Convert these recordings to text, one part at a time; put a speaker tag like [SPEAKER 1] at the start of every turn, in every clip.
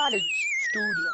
[SPEAKER 1] College Studio.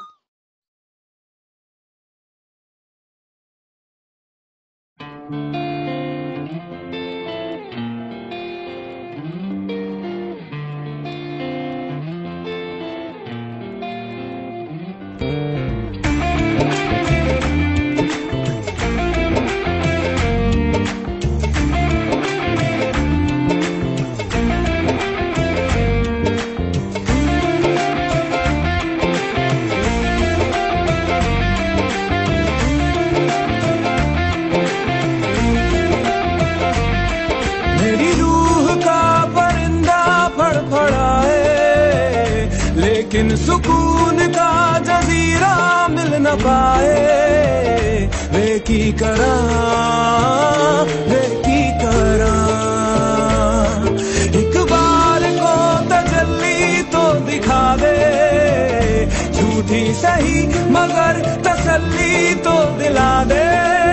[SPEAKER 2] लेकिन सुकून का जजीरा मिल न पाए। वे की करा वे की करा। एक बार को तजल्ली तो दिखा दे। झूठी सही मगर तसल्ली तो दिला दे।